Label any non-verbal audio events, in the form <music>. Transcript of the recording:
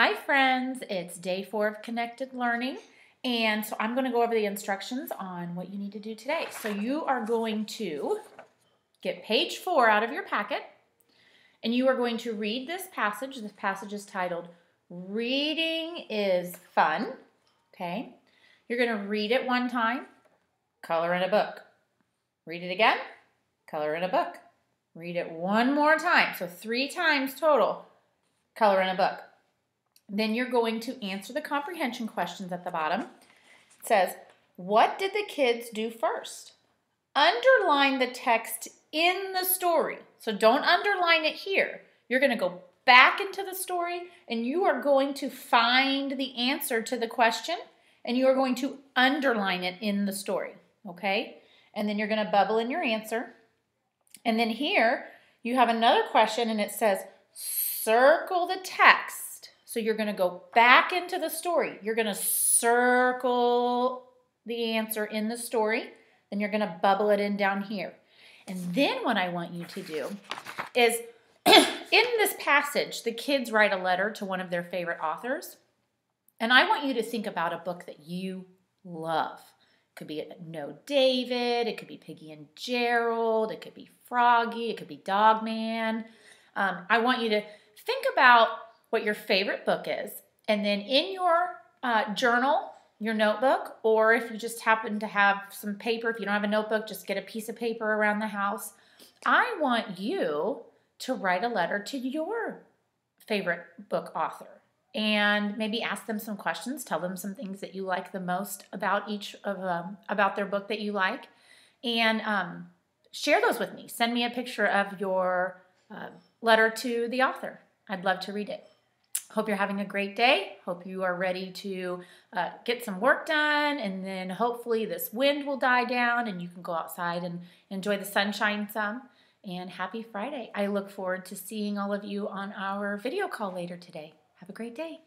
Hi friends, it's day four of Connected Learning and so I'm going to go over the instructions on what you need to do today. So you are going to get page four out of your packet and you are going to read this passage. This passage is titled Reading is Fun. Okay, you're going to read it one time, color in a book. Read it again, color in a book. Read it one more time, so three times total, color in a book. Then you're going to answer the comprehension questions at the bottom. It says, What did the kids do first? Underline the text in the story. So don't underline it here. You're going to go back into the story and you are going to find the answer to the question and you are going to underline it in the story. Okay? And then you're going to bubble in your answer. And then here you have another question and it says, Circle the text so you're going to go back into the story. You're going to circle the answer in the story. Then you're going to bubble it in down here. And then what I want you to do is <clears throat> in this passage, the kids write a letter to one of their favorite authors. And I want you to think about a book that you love. It could be No David, it could be Piggie and Gerald, it could be Froggy, it could be Dogman. Um, I want you to think about what your favorite book is, and then in your uh, journal, your notebook, or if you just happen to have some paper, if you don't have a notebook, just get a piece of paper around the house. I want you to write a letter to your favorite book author and maybe ask them some questions tell them some things that you like the most about each of um, about their book that you like. And um, share those with me. Send me a picture of your uh, letter to the author. I'd love to read it Hope you're having a great day. Hope you are ready to uh, get some work done, and then hopefully this wind will die down and you can go outside and enjoy the sunshine some. And happy Friday. I look forward to seeing all of you on our video call later today. Have a great day.